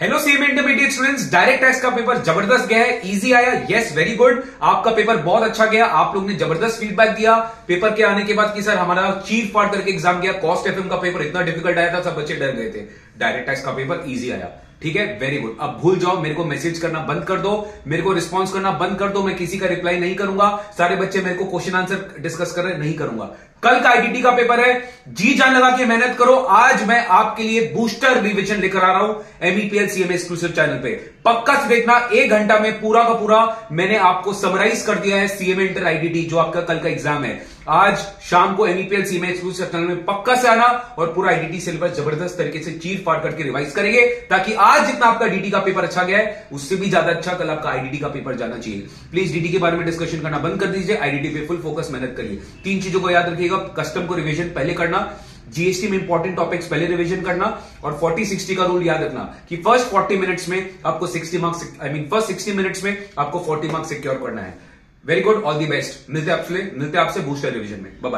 Hello CM intermediate students direct tax का paper ज़बरदस्त गया है. इजी आया. यस वेरी गुड आपका पेपर बहुत अच्छा गया. आप लोग ने ज़बरदस्त फीडबैक दिया. पेपर के आने के बाद कि सर हमारा चीफ पार्ट करके एग्ज़ाम गया. कॉस्ट एफएम का पेपर इतना डिफ़िकल्ट आया था, सब बच्चे डर गए थे. डायरेक्ट टैक्स का पेपर ईजी आया. ठीक है? वेरी गुड अब भूल जाओ, मेरे को मैसेज करना बंद कर दो, मेरे को रिस्पॉन्स करना बंद कर दो, मैं किसी का रिप्लाई नहीं करूँगा, सारे बच्चे मेरे को क्वेश्चन आंसर डिस्कस कर रहे नहीं करूँगा। कल का आईडीटी का पेपर है, जी जान लगा के मेहनत करो, आज मैं आपके लिए बूस्टर रिविजन लेकर आ रहा हूँ एमईपीएल सीएम एक्सक्लूसिव चैनल पे। पक्का से देखना, एक घंटा में पूरा का पूरा मैंने आपको समराइज कर दिया है सीएम इंटर आईडीटी जो आपका कल का एग्ज़ाम है। आज शाम को एमईपीएल सीएमए एक्सक्लूसिव चैनल में पक्का से आना और पूरा आईडीटी सिलेबस ज़बरदस्त तरीके से चीर फाड़ करके रिवाइज करेंगे, ताकि आज जितना आपका डीटी का पेपर अच्छा गया है, उससे भी ज़्यादा अच्छा कल आपका आईडीटी का पेपर जाना चाहिए। प्लीज़ डीटी के बारे में डिस्कशन करना बंद कर दीजिए आईडीटी पे फुल फोकस मेहनत करिए। तीन चीज़ों को याद रखिएगा कस्टम को रिविजन पहले करना जीएसटी में इंपॉर्टेंट टॉपिक्स पहले रिवीजन करना, और 40 60 का रूल याद रखना कि फ़र्स्ट 40 मिनट्स में आपको 60 marks I mean first 60 minutes में आपको 40 मार्क्स सिक्योर करना है। Very good all the best मिलते आपसे मिलते आपसे बूस्टर रिविजन में. बाय